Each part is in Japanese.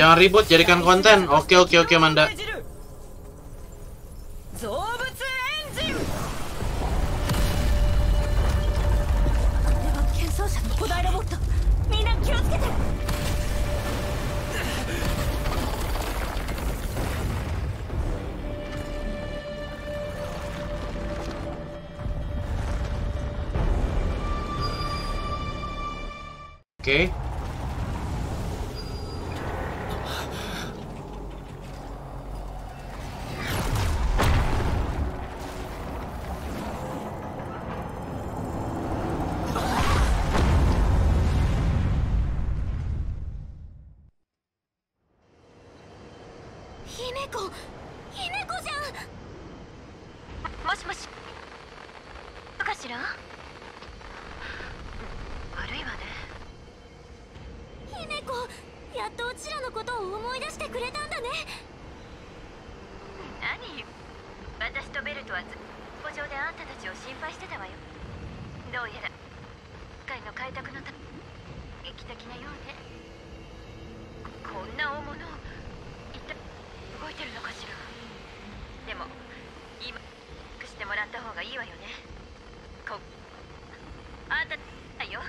Jangan ribut, jadikan konten. Oke, oke, oke, Manda. okay? もしもし。おし。っとうちらのことを思い出してくれたんだね。何？私とベルトは歩上であんたたちを心配してたわよ。どうやら界の開拓のため劇的なようね。こんな大物を一体動いてるのかしら。でも今してもらった方がいいわよね。こあんただよ。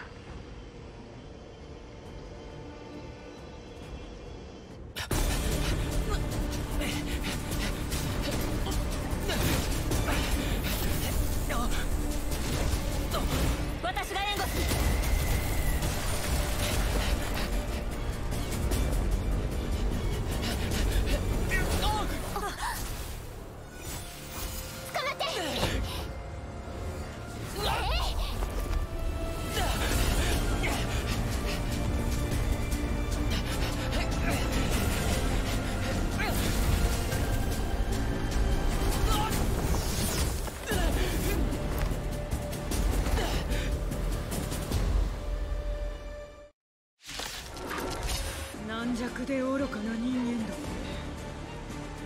で愚かな人間ども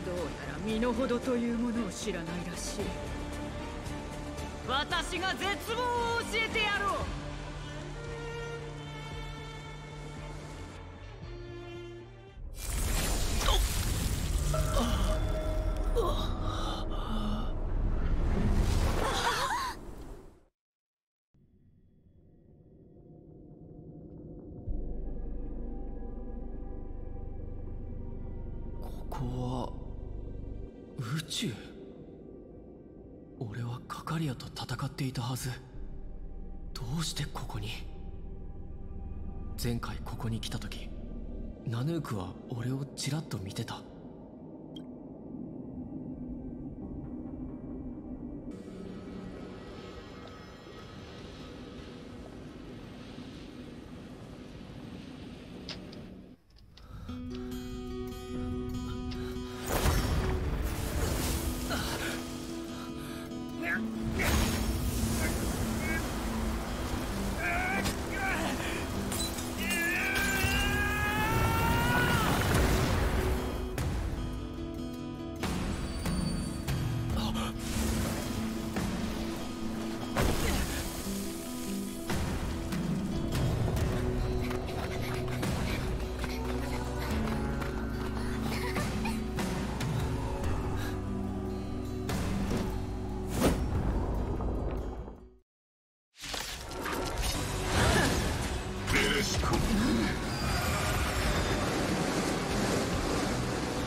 どうやら身の程というものを知らないらしい。私が絶望を教えてやろう。ここは宇宙？俺はカカリアと戦っていたはず。どうしてここに？前回ここに来た時ナヌークは俺をちらっと見てた。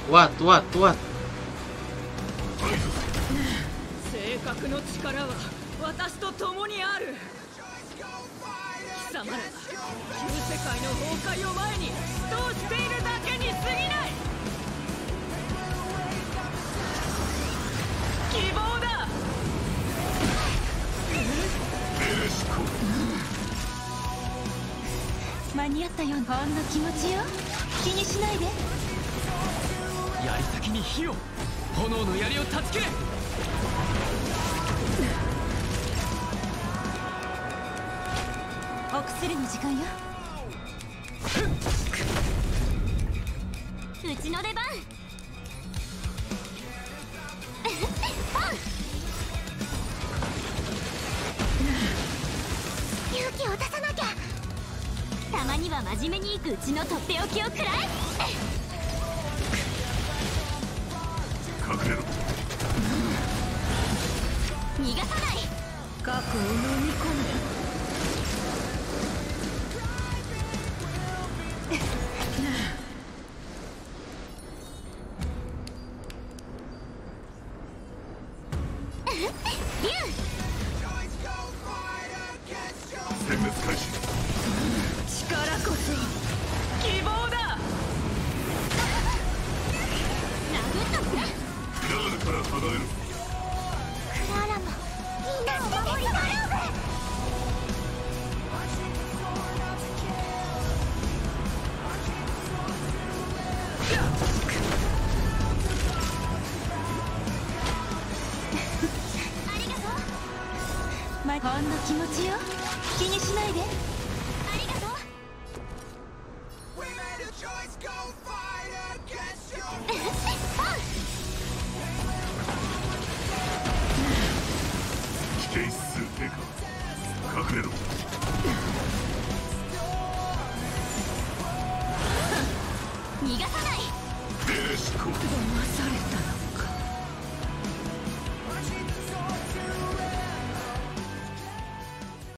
What, what, what? 性格の力は私と共にある。貴様らが旧世界の崩壊を前にどうしているだけに過ぎない。希望だ。間に合ったよほんの気持ちよ。気にしないで槍先に火を炎の槍を断ち切れお薬の時間よ。うちの出番。勇気を出さなきゃ。たまには真面目にいくうちのとっておきを食らえ。を飲み込め殲滅開始力こそ希望だ殴ったのねクラーラから離れろほんの気持ちよ。気にしないで。ありがとう。れもされ